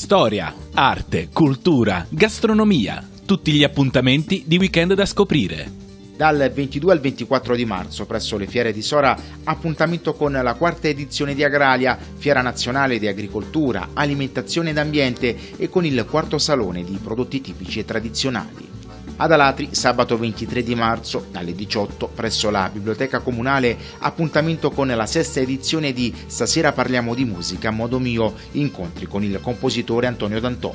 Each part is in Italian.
Storia, arte, cultura, gastronomia, tutti gli appuntamenti di weekend da scoprire. Dal 22 al 24 di marzo presso le fiere di Sora appuntamento con la quarta edizione di Agralia, Fiera Nazionale di Agricoltura, Alimentazione ed Ambiente e con il quarto salone di prodotti tipici e tradizionali. Ad Alatri, sabato 23 di marzo, alle 18, presso la Biblioteca Comunale, appuntamento con la sesta edizione di Stasera parliamo di musica a modo mio, incontri con il compositore Antonio Dantò.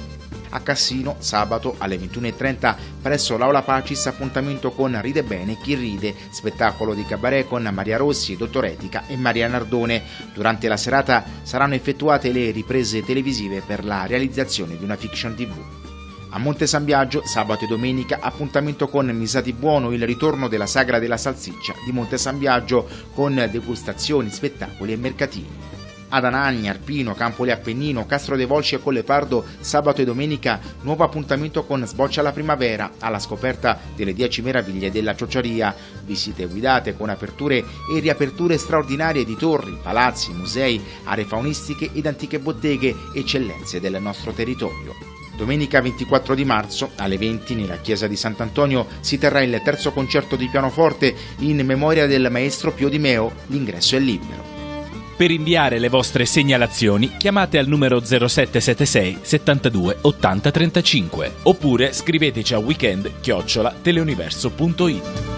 A Cassino, sabato alle 21.30, presso l'Aula Pacis, appuntamento con Ride Bene Chi Ride, spettacolo di cabaret con Maria Rossi, Dottor Etica e Maria Nardone. Durante la serata saranno effettuate le riprese televisive per la realizzazione di una fiction TV. A Monte San Biagio, sabato e domenica, appuntamento con Misati Buono, il ritorno della sagra della salsiccia di Monte San Biagio con degustazioni, spettacoli e mercatini. Ad Anagni, Arpino, Campoli Appennino, Castro dei Volsci e Collepardo, sabato e domenica, nuovo appuntamento con Sboccia la Primavera, alla scoperta delle 10 meraviglie della ciociaria, visite guidate con aperture e riaperture straordinarie di torri, palazzi, musei, aree faunistiche ed antiche botteghe, eccellenze del nostro territorio. Domenica 24 di marzo alle 20 nella chiesa di Sant'Antonio si terrà il terzo concerto di pianoforte in memoria del maestro Pio Di Meo. L'ingresso è libero. Per inviare le vostre segnalazioni chiamate al numero 0776 72 80 35 oppure scriveteci a weekend teleuniverso.it.